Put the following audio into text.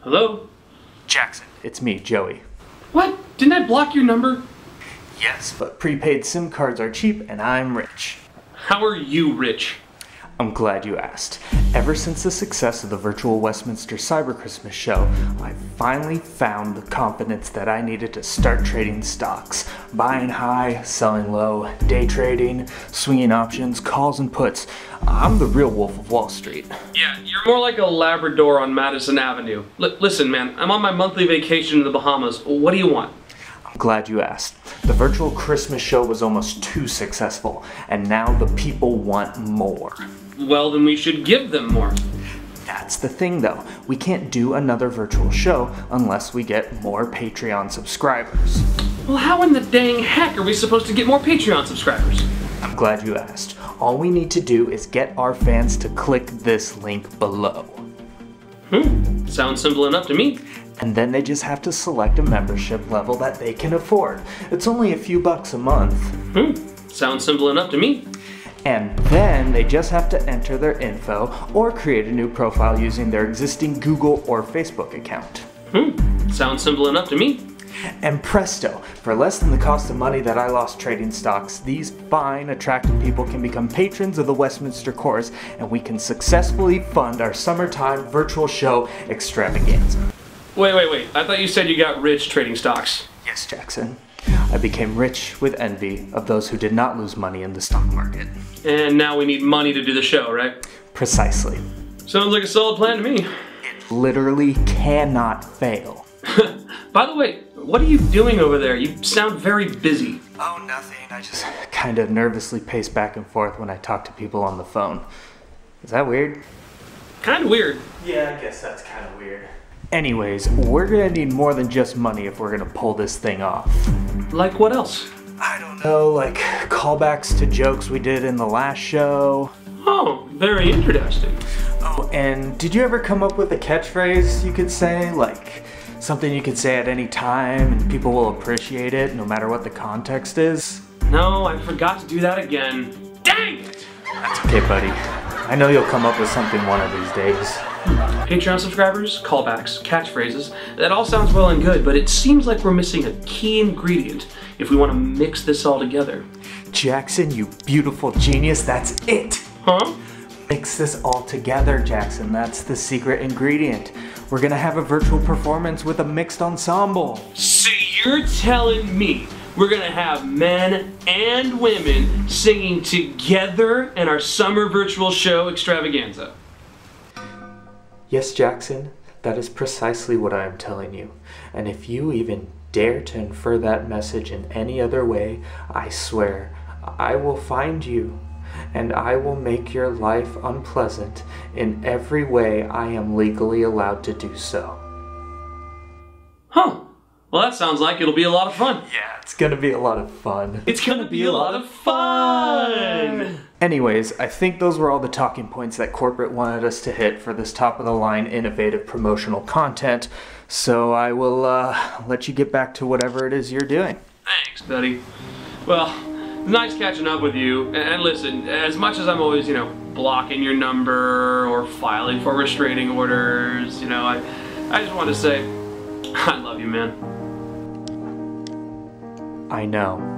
Hello? Jackson, it's me, Joey. What? Didn't I block your number? Yes, but prepaid SIM cards are cheap and I'm rich. How are you rich? I'm glad you asked. Ever since the success of the virtual Westminster Cyber Christmas show, I finally found the confidence that I needed to start trading stocks. Buying high, selling low, day trading, swinging options, calls and puts. I'm the real wolf of Wall Street. Yeah, you're more like a Labrador on Madison Avenue. L listen, man, I'm on my monthly vacation in the Bahamas. What do you want? I'm glad you asked. The virtual Christmas show was almost too successful, and now the people want more. Well, then we should give them more. That's the thing though, we can't do another virtual show unless we get more Patreon subscribers. Well, how in the dang heck are we supposed to get more Patreon subscribers? I'm glad you asked. All we need to do is get our fans to click this link below. Hmm, sounds simple enough to me. And then they just have to select a membership level that they can afford. It's only a few bucks a month. Hmm, sounds simple enough to me. And then they just have to enter their info or create a new profile using their existing Google or Facebook account. Hmm, sounds simple enough to me. And presto, for less than the cost of money that I lost trading stocks, these fine, attractive people can become patrons of the Westminster Chorus and we can successfully fund our summertime virtual show extravaganza. Wait, wait, wait. I thought you said you got rich trading stocks. Yes, Jackson. I became rich with envy of those who did not lose money in the stock market. And now we need money to do the show, right? Precisely. Sounds like a solid plan to me. It literally cannot fail. By the way, what are you doing over there? You sound very busy. Oh, nothing. I just kind of nervously pace back and forth when I talk to people on the phone. Is that weird? Kind of weird. Yeah, I guess that's kind of weird. Anyways, we're gonna need more than just money if we're gonna pull this thing off. Like what else? I don't know, like callbacks to jokes we did in the last show. Oh, very interesting. Oh, and did you ever come up with a catchphrase you could say? Like something you could say at any time and people will appreciate it no matter what the context is? No, I forgot to do that again. Dang it! That's okay, buddy. I know you'll come up with something one of these days. Patreon subscribers, callbacks, catchphrases, that all sounds well and good, but it seems like we're missing a key ingredient if we want to mix this all together. Jackson, you beautiful genius, that's it! Huh? Mix this all together, Jackson. That's the secret ingredient. We're gonna have a virtual performance with a mixed ensemble. So you're telling me we're gonna have men and women singing together in our summer virtual show extravaganza? Yes, Jackson, that is precisely what I am telling you. And if you even dare to infer that message in any other way, I swear I will find you and I will make your life unpleasant in every way I am legally allowed to do so. Huh. Well, that sounds like it'll be a lot of fun. Yeah, it's gonna be a lot of fun. It's gonna be a lot of fun! Anyways, I think those were all the talking points that corporate wanted us to hit for this top of the line innovative promotional content. So I will uh, let you get back to whatever it is you're doing. Thanks, buddy. Well, nice catching up with you. And listen, as much as I'm always, you know, blocking your number or filing for restraining orders, you know, I, I just want to say, I love you, man. I know.